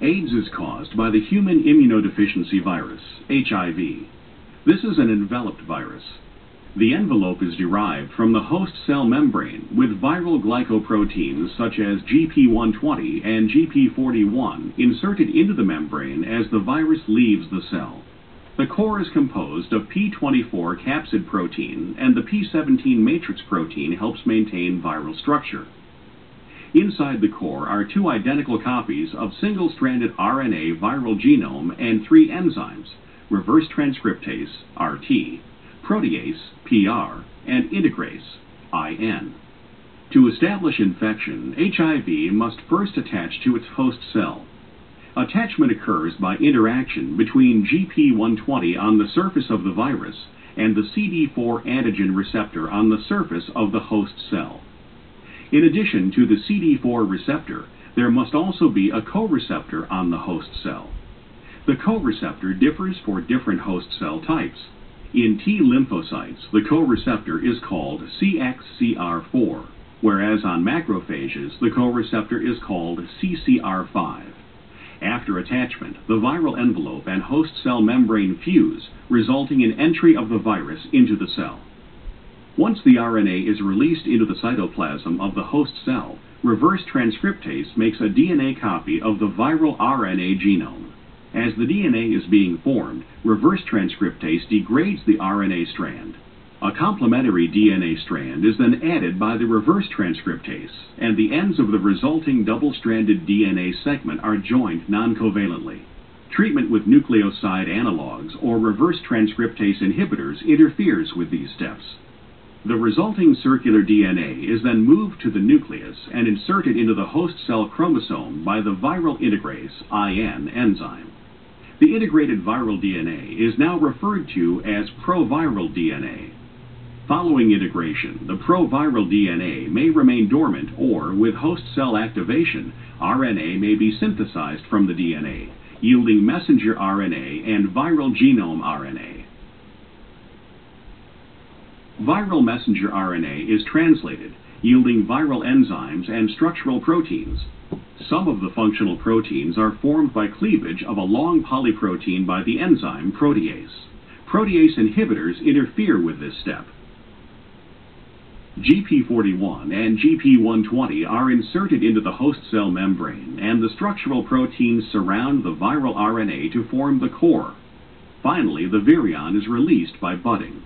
AIDS is caused by the human immunodeficiency virus, HIV. This is an enveloped virus. The envelope is derived from the host cell membrane with viral glycoproteins such as GP120 and GP41 inserted into the membrane as the virus leaves the cell. The core is composed of P24 capsid protein and the P17 matrix protein helps maintain viral structure. Inside the core are two identical copies of single-stranded RNA viral genome and three enzymes, reverse transcriptase, RT, protease, PR, and integrase, IN. To establish infection, HIV must first attach to its host cell. Attachment occurs by interaction between GP120 on the surface of the virus and the CD4 antigen receptor on the surface of the host cell. In addition to the CD4 receptor, there must also be a co-receptor on the host cell. The co-receptor differs for different host cell types. In T lymphocytes, the co-receptor is called CXCR4, whereas on macrophages, the co-receptor is called CCR5. After attachment, the viral envelope and host cell membrane fuse, resulting in entry of the virus into the cell. Once the RNA is released into the cytoplasm of the host cell, reverse transcriptase makes a DNA copy of the viral RNA genome. As the DNA is being formed, reverse transcriptase degrades the RNA strand. A complementary DNA strand is then added by the reverse transcriptase, and the ends of the resulting double-stranded DNA segment are joined non-covalently. Treatment with nucleoside analogs or reverse transcriptase inhibitors interferes with these steps. The resulting circular DNA is then moved to the nucleus and inserted into the host cell chromosome by the viral integrase IN enzyme. The integrated viral DNA is now referred to as proviral DNA. Following integration, the proviral DNA may remain dormant or, with host cell activation, RNA may be synthesized from the DNA, yielding messenger RNA and viral genome RNA. Viral messenger RNA is translated, yielding viral enzymes and structural proteins. Some of the functional proteins are formed by cleavage of a long polyprotein by the enzyme protease. Protease inhibitors interfere with this step. GP41 and GP120 are inserted into the host cell membrane, and the structural proteins surround the viral RNA to form the core. Finally, the virion is released by budding.